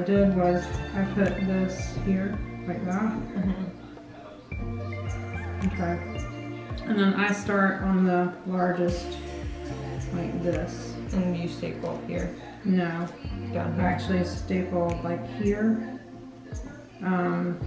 did was I put this here, like that. Mhm. Okay. And then I start on the largest, like this. And you staple here, No, down I actually staple like here. Um,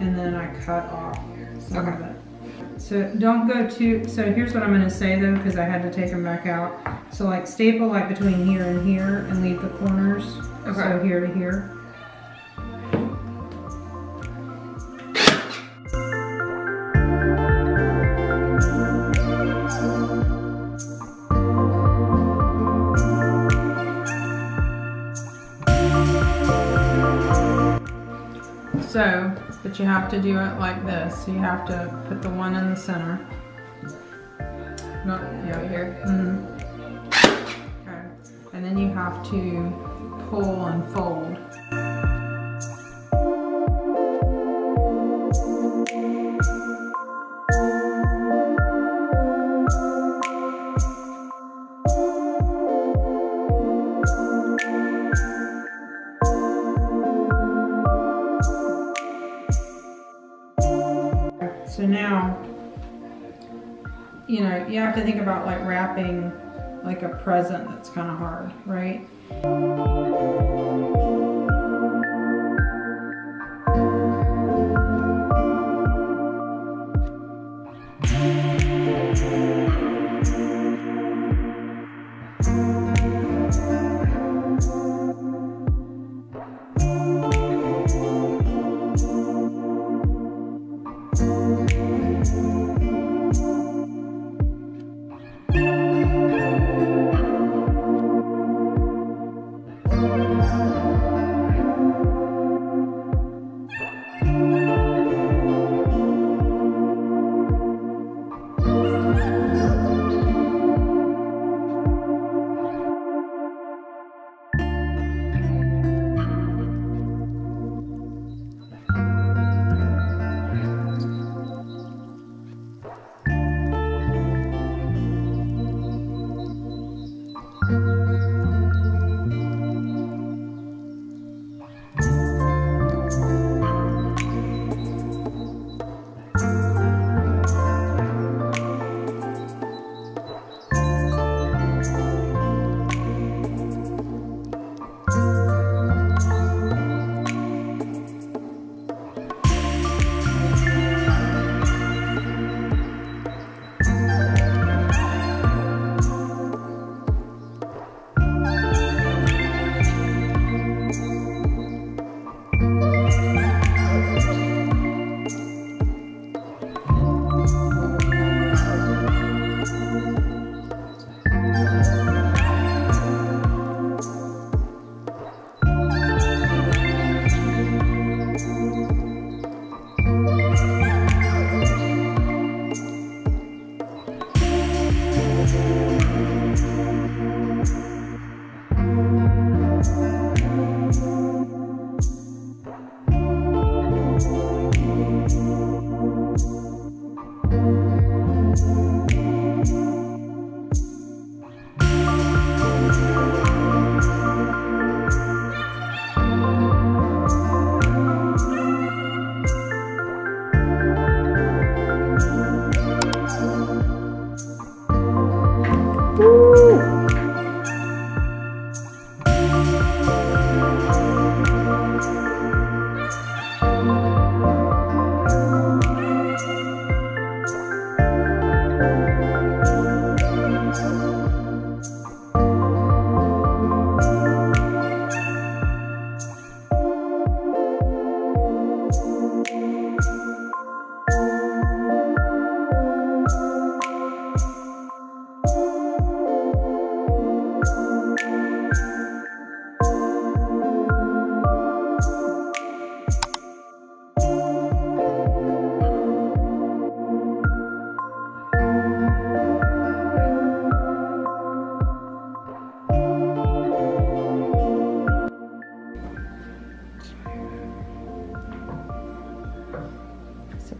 and then I cut off some of Okay. it. So don't go too, so here's what I'm gonna say though, because I had to take them back out. So like staple like between here and here and leave the corners. So here to here. So, but you have to do it like this. So you have to put the one in the center. Not, yeah, Right here. Mm-hmm. Okay. And then you have to pull and fold. So now, you know, you have to think about like wrapping like a present that's kind of hard, right? Some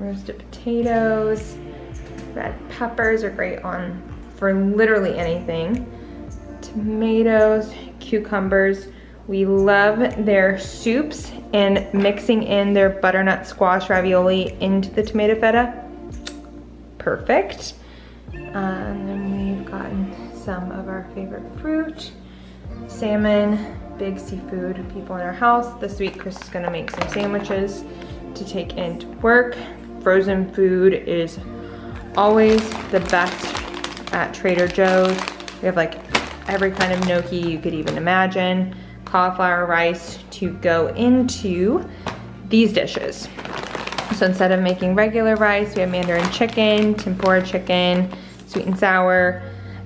Roasted potatoes. Red peppers are great on for literally anything. Tomatoes, cucumbers. We love their soups and mixing in their butternut squash ravioli into the tomato feta. Perfect. Um, and then we've gotten some of our favorite fruit, salmon, big seafood people in our house. This week Chris is gonna make some sandwiches to take into work. Frozen food is always the best at Trader Joe's. We have like every kind of gnocchi you could even imagine, cauliflower rice to go into these dishes. So instead of making regular rice, we have mandarin chicken, tempura chicken, sweet and sour,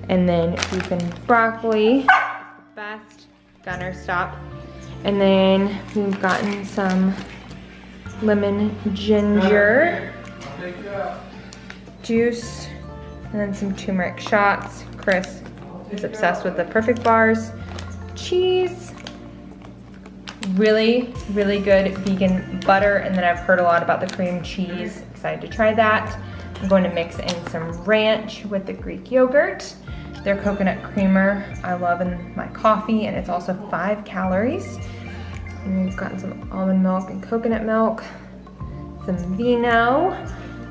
and then beef and broccoli. best gunner stop. And then we've gotten some lemon ginger juice, and then some turmeric shots. Chris is obsessed with the perfect bars. Cheese, really, really good vegan butter, and then I've heard a lot about the cream cheese. Excited to try that. I'm going to mix in some ranch with the Greek yogurt. Their coconut creamer I love in my coffee, and it's also five calories. And we've gotten some almond milk and coconut milk, some vino,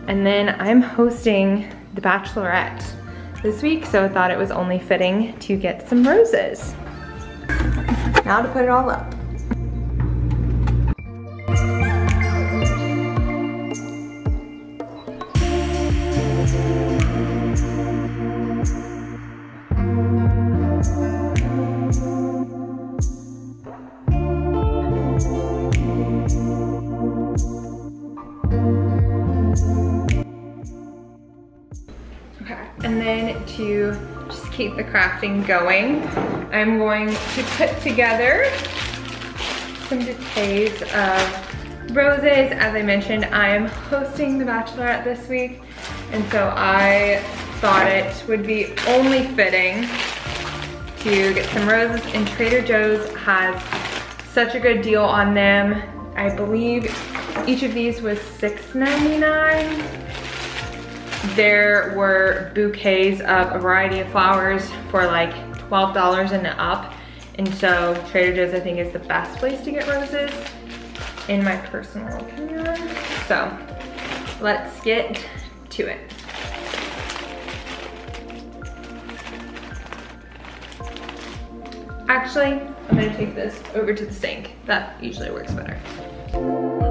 and then I'm hosting The Bachelorette this week, so I thought it was only fitting to get some roses. Now to put it all up. To just keep the crafting going, I'm going to put together some bouquets of roses. As I mentioned, I'm hosting The Bachelorette this week, and so I thought it would be only fitting to get some roses, and Trader Joe's has such a good deal on them. I believe each of these was $6.99 there were bouquets of a variety of flowers for like $12 and up. And so Trader Joe's I think is the best place to get roses in my personal opinion. So let's get to it. Actually, I'm gonna take this over to the sink. That usually works better.